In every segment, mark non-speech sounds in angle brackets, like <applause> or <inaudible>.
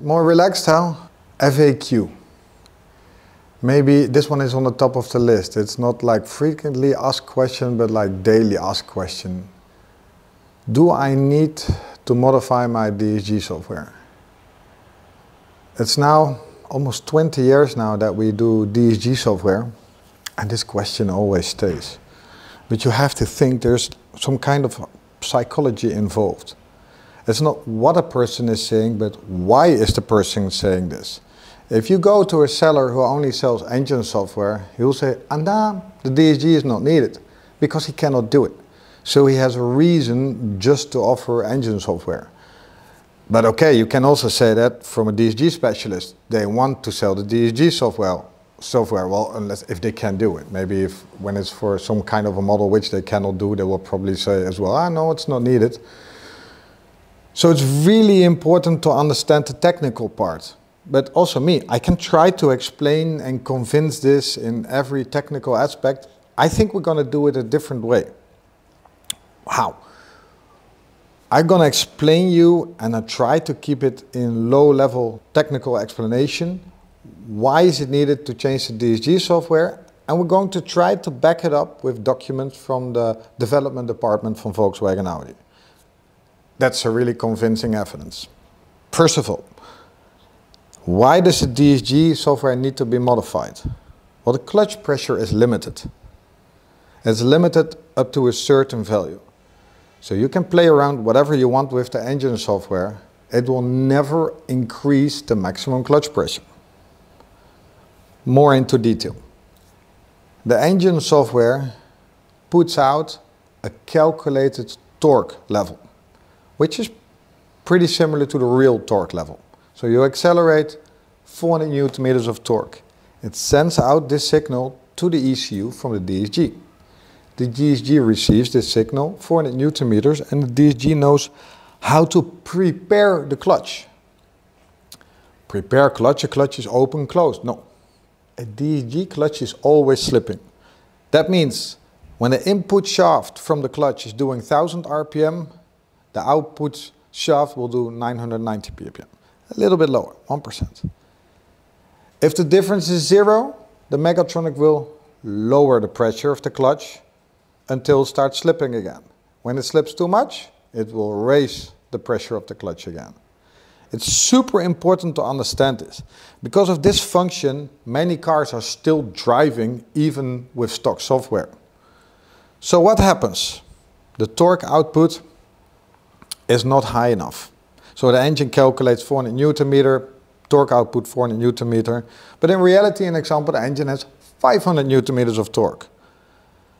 more relaxed how? FAQ. Maybe this one is on the top of the list. It's not like frequently asked question, but like daily asked question. Do I need to modify my DSG software? It's now almost 20 years now that we do DSG software, and this question always stays. But you have to think there's some kind of psychology involved. It's not what a person is saying, but why is the person saying this? If you go to a seller who only sells engine software, he'll say, "And Anda, the DSG is not needed, because he cannot do it. So he has a reason just to offer engine software. But okay, you can also say that from a DSG specialist. They want to sell the DSG software, software well, unless if they can do it. Maybe if when it's for some kind of a model which they cannot do, they will probably say as well, ah, no, it's not needed. So it's really important to understand the technical part but also me. I can try to explain and convince this in every technical aspect. I think we're going to do it a different way. How? I'm going to explain you and I try to keep it in low level technical explanation. Why is it needed to change the DSG software? And we're going to try to back it up with documents from the development department from Volkswagen Audi. That's a really convincing evidence. First of all, why does the DSG software need to be modified? Well, the clutch pressure is limited. It's limited up to a certain value. So you can play around whatever you want with the engine software. It will never increase the maximum clutch pressure. More into detail. The engine software puts out a calculated torque level, which is pretty similar to the real torque level. So you accelerate 400 newton meters of torque. It sends out this signal to the ECU from the DSG. The DSG receives this signal, 400 newton meters, and the DSG knows how to prepare the clutch. Prepare clutch, a clutch is open, closed. No, a DSG clutch is always slipping. That means when the input shaft from the clutch is doing 1000 RPM, the output shaft will do 990 RPM a little bit lower, 1%. If the difference is zero, the Mechatronic will lower the pressure of the clutch until it starts slipping again. When it slips too much, it will raise the pressure of the clutch again. It's super important to understand this. Because of this function, many cars are still driving even with stock software. So what happens? The torque output is not high enough. So the engine calculates 400 newton meter, torque output 400 newton meter. But in reality, in example, the engine has 500 newton meters of torque.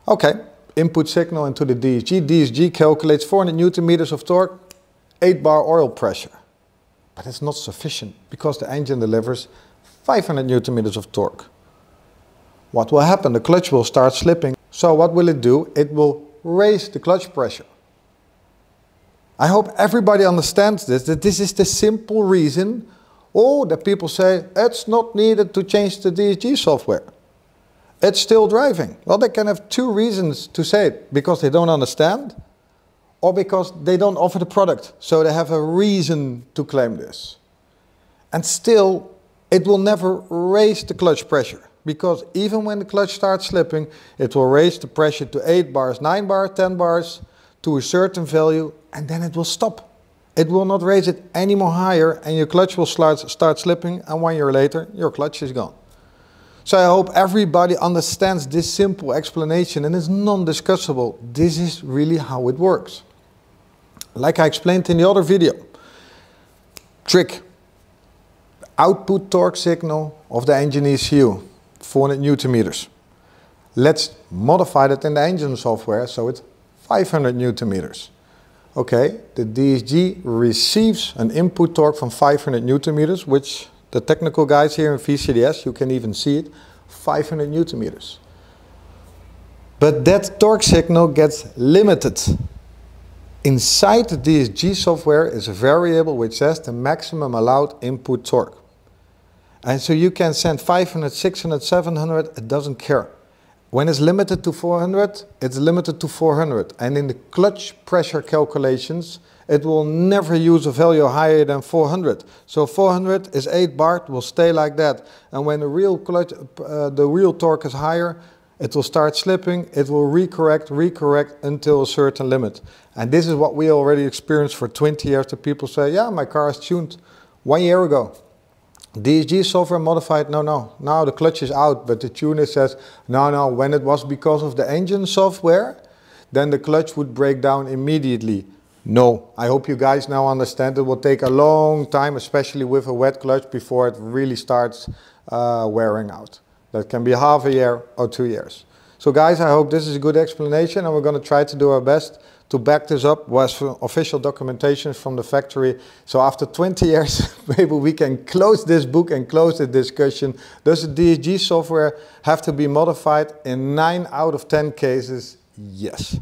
Okay, input signal into the DSG. DSG calculates 400 newton meters of torque, 8 bar oil pressure. But it's not sufficient because the engine delivers 500 newton meters of torque. What will happen? The clutch will start slipping. So what will it do? It will raise the clutch pressure. I hope everybody understands this, that this is the simple reason oh, that people say it's not needed to change the DSG software. It's still driving. Well, they can have two reasons to say it. Because they don't understand or because they don't offer the product. So they have a reason to claim this. And still, it will never raise the clutch pressure. Because even when the clutch starts slipping, it will raise the pressure to 8 bars, 9 bars, 10 bars, to a certain value and then it will stop. It will not raise it any more higher and your clutch will start, start slipping and one year later your clutch is gone. So I hope everybody understands this simple explanation and it's non-discussable. This is really how it works. Like I explained in the other video. Trick. Output torque signal of the engine ECU, 400 newton meters. Let's modify that in the engine software so it's 500 newton meters. Okay, the DSG receives an input torque from 500 newton meters, which the technical guys here in VCDS, you can even see it, 500 newton meters. But that torque signal gets limited. Inside the DSG software is a variable which says the maximum allowed input torque. And so you can send 500, 600, 700, it doesn't care. When it's limited to 400, it's limited to 400. And in the clutch pressure calculations, it will never use a value higher than 400. So 400 is 8 bar, will stay like that. And when the real, clutch, uh, the real torque is higher, it will start slipping, it will recorrect, recorrect until a certain limit. And this is what we already experienced for 20 years. The people say, yeah, my car is tuned one year ago. DSG software modified, no, no. Now the clutch is out, but the tuner says, no, no, when it was because of the engine software, then the clutch would break down immediately. No, I hope you guys now understand it will take a long time, especially with a wet clutch, before it really starts uh, wearing out. That can be half a year or two years. So guys, I hope this is a good explanation and we're going to try to do our best to back this up with official documentation from the factory. So after 20 years, <laughs> maybe we can close this book and close the discussion. Does the DSG software have to be modified? In 9 out of 10 cases, yes.